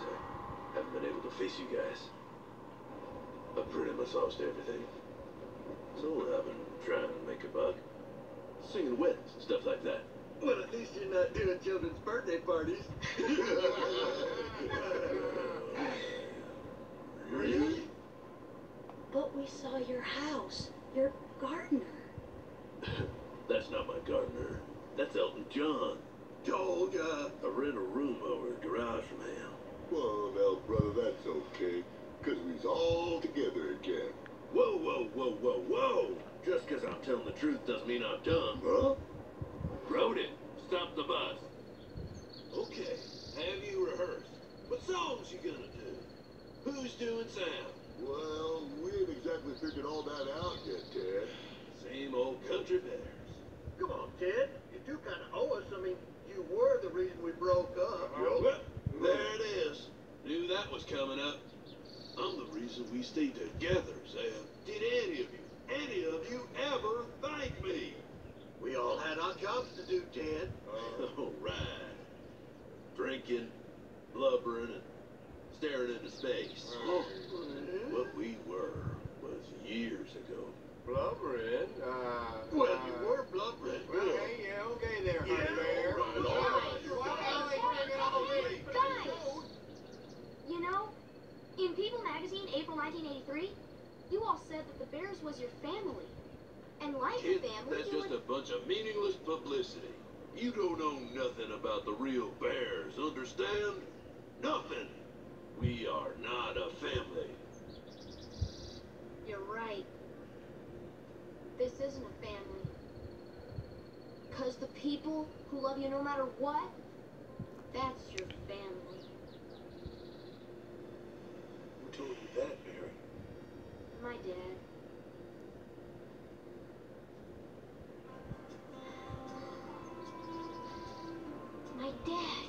years, I haven't been able to face you guys. I've pretty much lost everything. So I've been trying to make a buck. Singing weddings and stuff like that. Well, at least you're not doing children's birthday parties. really? But we saw your house, your gardener. That's not my gardener. That's Elton John. Told ya. I rent a room over at garage from him. Well, now, brother, that's okay. Because we's all together again. Whoa, whoa, whoa, whoa, whoa! Just 'cause I'm telling the truth doesn't mean I'm dumb. Huh? Wrote it. Stop the bus. Okay, have you rehearsed? What songs you gonna do? Who's doing sound? Well, we ain't exactly figured all that out yet, Ted. Same old country bears. Come on, Ted. You do kind of owe us. I mean, you were the reason we I'm we stayed together, Sam. Did any of you, any of you ever thank me? We all had our jobs to do, Ted. All right. Drinking, blubbering, and staring into space. Oh, What we were was years ago. Blubbering, uh... in People magazine, April 1983, you all said that the Bears was your family. And like Kid, family, that's just would... a bunch of meaningless publicity. You don't know nothing about the real bears, understand? Nothing. We are not a family. You're right. This isn't a family. Because the people who love you no matter what, that's your family. Who told you that, Beary? My dad. My dad.